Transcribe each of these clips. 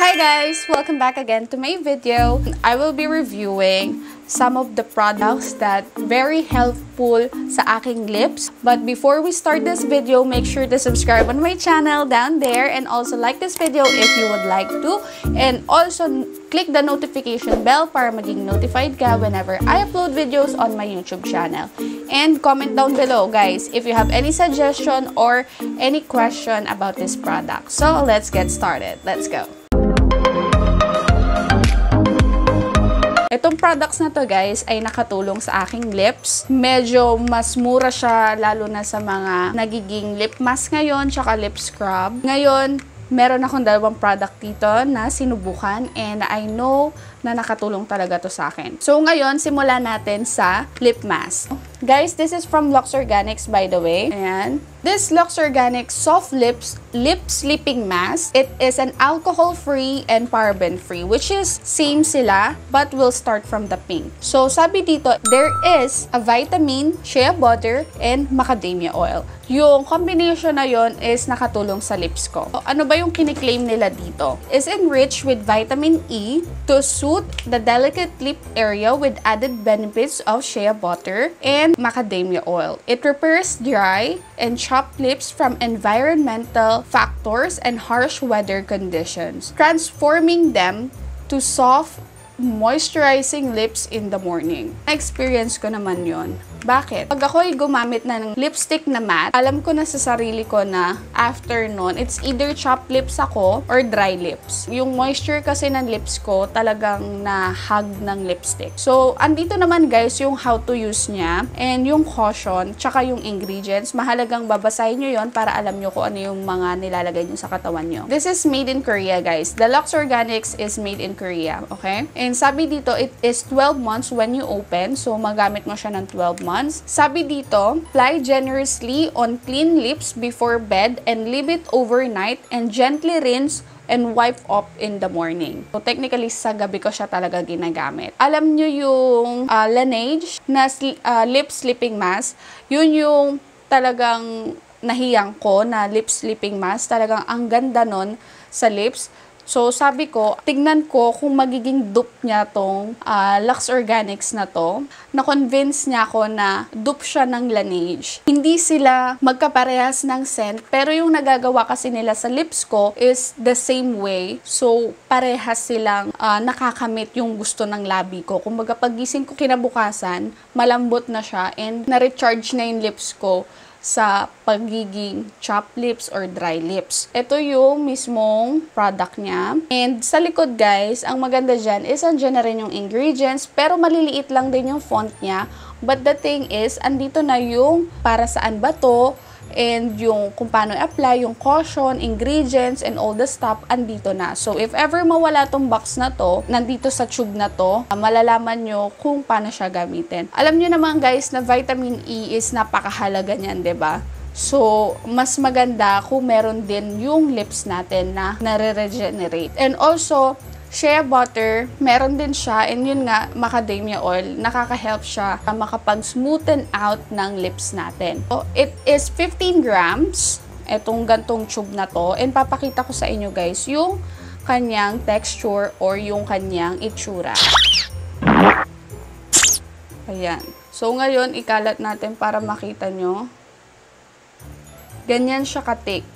Hi guys! Welcome back again to my video. I will be reviewing some of the products that very helpful sa aking lips. But before we start this video, make sure to subscribe on my channel down there and also like this video if you would like to. And also click the notification bell para maging notified ka whenever I upload videos on my YouTube channel. And comment down below guys if you have any suggestion or any question about this product. So let's get started. Let's go! Products na to guys ay nakatulong sa aking lips. Medyo mas mura siya lalo na sa mga nagiging lip mask ngayon tsaka lip scrub. Ngayon, meron akong dalawang product dito na sinubukan and I know na nakatulong talaga to sa akin. So ngayon, simulan natin sa lip mask. Guys, this is from Lux Organics by the way. Ayan. This Lux Organics Soft Lips Lip Sleeping Mask. It is an alcohol-free and paraben-free which is same sila but we'll start from the pink. So sabi dito, there is a vitamin, shea butter, and macadamia oil. Yung combination na yon is nakatulong sa lips ko. So, ano ba yung kiniklaim nila dito? Is enriched with vitamin E to soothe the delicate lip area with added benefits of shea butter and macadamia oil. It repairs dry and chapped lips from environmental factors and harsh weather conditions, transforming them to soft, moisturizing lips in the morning. Na-experience ko naman yon. Bakit? Pag ako'y gumamit na ng lipstick na matte, alam ko na sa sarili ko na after nun, it's either chopped lips ako or dry lips. Yung moisture kasi ng lips ko talagang na-hug ng lipstick. So, andito naman guys yung how to use niya and yung caution, tsaka yung ingredients. Mahalagang babasahin nyo yon para alam nyo kung ano yung mga nilalagay nyo sa katawan nyo. This is made in Korea guys. The Lux Organics is made in Korea. Okay? And sabi dito, it is 12 months when you open. So, magamit mo siya ng 12 months months. Sabi dito, apply generously on clean lips before bed and leave it overnight and gently rinse and wipe off in the morning. So, technically, sa gabi ko siya talaga ginagamit. Alam nyo yung uh, Laneige na uh, lip sleeping mask, yun yung talagang nahiyang ko na lip sleeping mask. Talagang ang ganda nun sa lips. So, sabi ko, tignan ko kung magiging dupe niya tong uh, Lux Organics na to. Na-convince niya ako na dupe siya ng Laneige. Hindi sila magkaparehas ng scent, pero yung nagagawa kasi nila sa lips ko is the same way. So, parehas silang uh, nakakamit yung gusto ng labi ko. Kumbaga, pagising ko kinabukasan, malambot na siya and na-recharge na yung lips ko sa pagiging chopped lips or dry lips. Ito yung mismong product niya. And sa likod guys, ang maganda dyan is andyan na rin yung ingredients pero maliliit lang din yung font niya. But the thing is, andito na yung para saan ba to, and yung kung paano i-apply, yung caution, ingredients, and all the stuff, andito na. So, if ever mawala tong box na to, nandito sa tube na to, malalaman nyo kung paano siya gamitin. Alam nyo naman guys na vitamin E is napakahalaga niyan, ba? Diba? So, mas maganda kung meron din yung lips natin na nare-regenerate. And also, shea butter, meron din siya, and yun nga, macadamia oil, nakaka-help siya makapag-smoothen out ng lips natin. So, it is 15 grams, etong gantong tube na to, and papakita ko sa inyo guys, yung kanyang texture or yung kanyang itsura. Ayan. So, ngayon, ikalat natin para makita nyo. Ganyan siya ka-thick.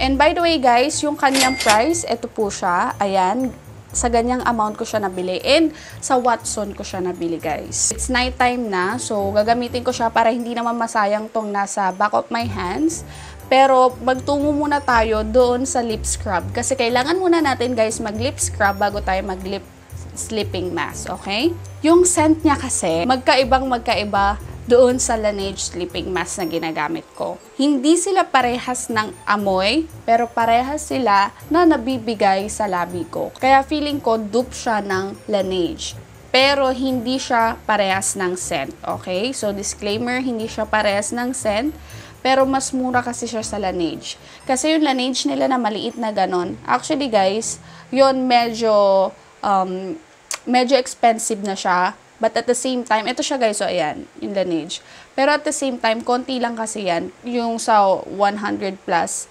And by the way guys, yung kanyang price, ito po siya. Ayan, sa ganyang amount ko siya nabili. And sa Watson ko siya nabili guys. It's night time na, so gagamitin ko siya para hindi naman masayang tong nasa back of my hands. Pero magtungo muna tayo doon sa lip scrub. Kasi kailangan muna natin guys mag lip scrub bago tayo mag lip sleeping mask, okay? Yung scent niya kasi, magkaibang magkaiba doon sa Laneige sleeping mask na ginagamit ko. Hindi sila parehas ng amoy, pero parehas sila na nabibigay sa labi ko. Kaya feeling ko dupe siya ng Laneige. Pero hindi siya parehas ng scent, okay? So disclaimer, hindi siya parehas ng scent pero mas mura kasi siya sa Laneige. Kasi yung Laneige nila na maliit na ganon, actually guys, yon medyo, um, medyo expensive na siya. But at the same time, ito siya guys, so ayan, yung Laneige. Pero at the same time, konti lang kasi yan, yung sa 100 plus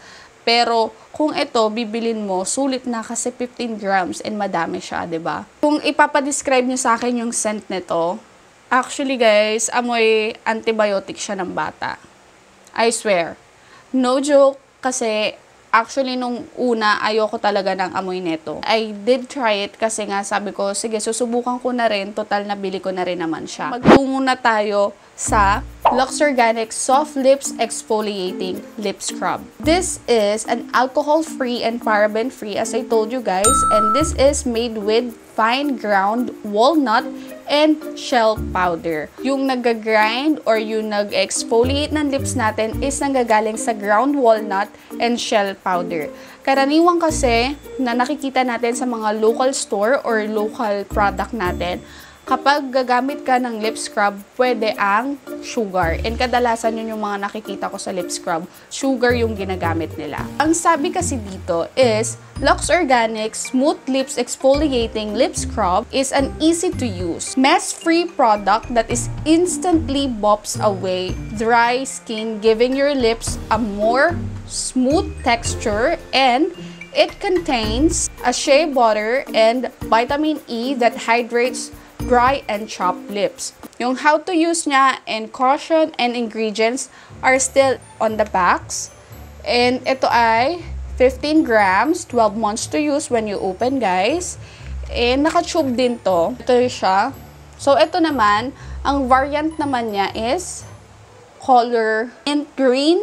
Pero kung ito, bibilin mo, sulit na kasi 15 grams and madami siya, ba? Kung ipapadescribe niyo sa akin yung scent nito, actually guys, amoy antibiotic siya ng bata. I swear. No joke, kasi actually nung una, ayoko talaga ng amoy neto. I did try it kasi nga sabi ko, sige, susubukan ko na rin, total nabili ko na rin naman siya. Magtungo na tayo sa Lux Organic Soft Lips Exfoliating Lip Scrub. This is an alcohol-free and paraben-free as I told you guys and this is made with fine ground walnut and shell powder. Yung nag-grind or yung nag-exfoliate ng lips natin is nanggagaling sa ground walnut and shell powder. Karaniwan kasi na nakikita natin sa mga local store or local product natin, kapag gagamit ka ng lip scrub, pwede ang sugar. And kadalasan yun yung mga nakikita ko sa lip scrub, sugar yung ginagamit nila. Ang sabi kasi dito is, Lux Organic Smooth Lips Exfoliating Lip Scrub is an easy-to-use, mess-free product that is instantly bops away dry skin, giving your lips a more smooth texture and it contains a shea butter and vitamin E that hydrates dry and chapped lips. Yung how to use niya and caution and ingredients are still on the box. And ito ay 15 grams, 12 months to use when you open guys. And naka-tube din to. Ito siya. So ito naman, ang variant naman niya is color mint green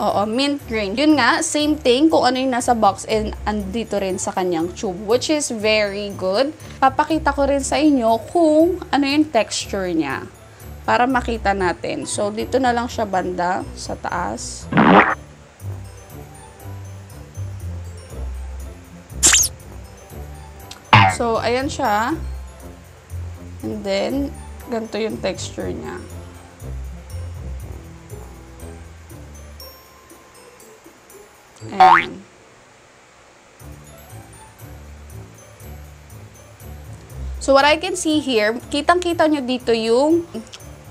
Oo, mint green. Yun nga, same thing kung ano yung nasa box and andito rin sa kanyang tube, which is very good. Papakita ko rin sa inyo kung ano yung texture niya para makita natin. So, dito na lang siya banda sa taas. So, ayan siya. And then, ganito yung texture niya. Ayan. So, what I can see here, kitang-kita nyo dito yung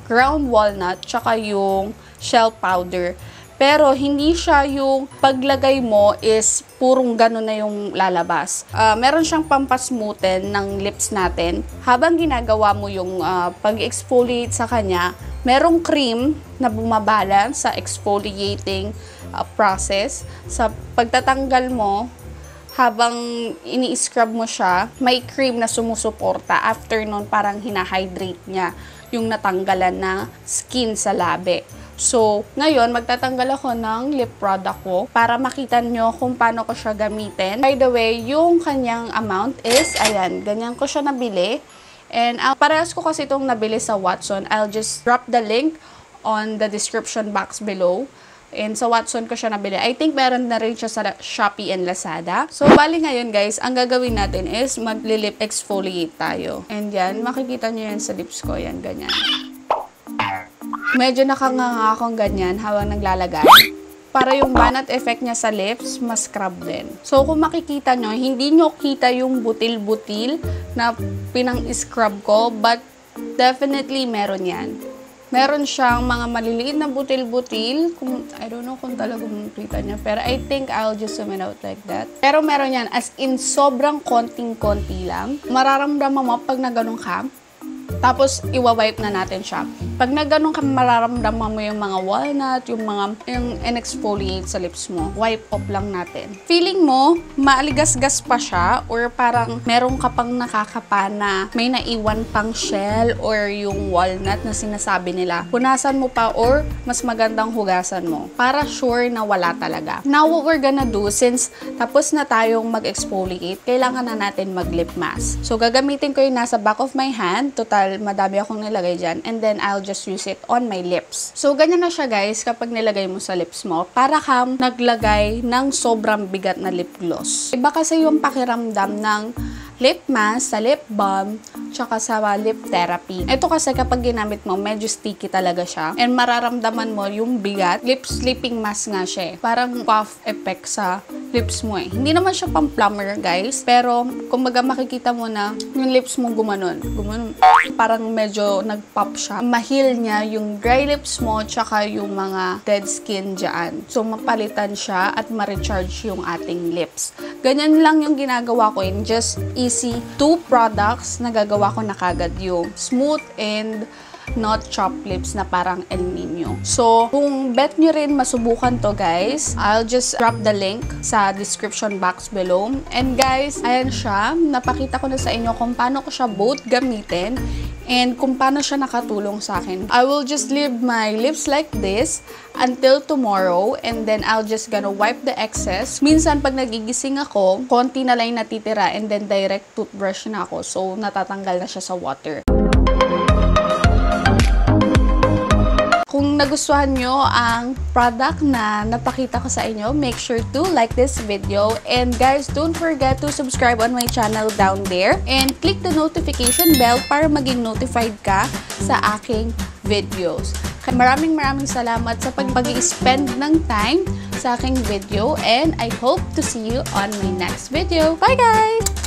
ground walnut, tsaka yung shell powder. Pero, hindi siya yung paglagay mo is purong gano'n na yung lalabas. Uh, meron siyang pampasmoothen ng lips natin. Habang ginagawa mo yung uh, pag-exfoliate sa kanya, merong cream na bumabalance sa exfoliating uh, process. Sa pagtatanggal mo, habang ini-scrub mo siya, may cream na sumusuporta. After nun, parang hinahydrate niya yung natanggalan na skin sa labi. So, ngayon, magtatanggal ako ng lip product ko para makita nyo kung paano ko siya gamitin. By the way, yung kanyang amount is, ayan, ganyan ko siya nabili. And uh, parehas ko kasi itong nabili sa Watson. I'll just drop the link on the description box below. And sa Watson ko siya nabili. I think meron na rin siya sa Shopee and Lazada. So, bali ngayon guys, ang gagawin natin is magli-lip exfoliate tayo. And yan, makikita nyo yan sa lips ko. Yan, ganyan. Medyo nakanganga akong ganyan habang naglalagay. Para yung banat effect niya sa lips, mas scrub din. So, kung makikita nyo, hindi nyo kita yung butil-butil na pinang-scrub ko, but definitely meron yan meron siyang mga maliliit na butil-butil. Kung, I don't know kung talagang kita niya. Pero I think I'll just zoom it out like that. Pero meron yan, as in sobrang konting-konti lang. Mararamdaman mo pag na ganun ka, tapos, iwa-wipe na natin siya. Pag na ganun ka, mararamdaman mo yung mga walnut, yung mga, yung exfoliate sa lips mo. Wipe off lang natin. Feeling mo, maaligas-gas pa siya or parang meron ka pang nakakapa na may naiwan pang shell or yung walnut na sinasabi nila. Punasan mo pa or mas magandang hugasan mo para sure na wala talaga. Now, what we're gonna do, since tapos na tayong mag-exfoliate, kailangan na natin mag-lip mask. So, gagamitin ko yung nasa back of my hand. Total, total, madami akong nilagay dyan. And then, I'll just use it on my lips. So, ganyan na siya guys kapag nilagay mo sa lips mo. Para kang naglagay ng sobrang bigat na lip gloss. Iba kasi yung pakiramdam ng lip mask, sa lip balm, tsaka sa lip therapy. Ito kasi kapag ginamit mo, medyo sticky talaga siya. And mararamdaman mo yung bigat. Lip sleeping mask nga siya eh. Parang puff effect sa lips mo eh. Hindi naman siya pang plumber, guys. Pero, kumbaga makikita mo na yung lips mo gumanon. Gumanon. Parang medyo nag-pop siya. Mahil niya yung dry lips mo tsaka yung mga dead skin dyan. So, mapalitan siya at ma-recharge yung ating lips. Ganyan lang yung ginagawa ko in just easy two products na gagawa ko na kagad yung smooth and not chopped lips na parang El Nino. So, kung bet nyo rin masubukan to guys, I'll just drop the link sa description box below. And guys, ayan siya. Napakita ko na sa inyo kung paano ko siya both gamitin and kung paano siya nakatulong sa akin. I will just leave my lips like this until tomorrow and then I'll just gonna wipe the excess. Minsan pag nagigising ako, konti na lang natitira and then direct toothbrush na ako. So, natatanggal na siya sa water. Nagustuhan nyo ang product na napakita ko sa inyo, make sure to like this video. And guys, don't forget to subscribe on my channel down there. And click the notification bell para maging notified ka sa aking videos. Maraming maraming salamat sa pag-spend ng time sa aking video. And I hope to see you on my next video. Bye guys!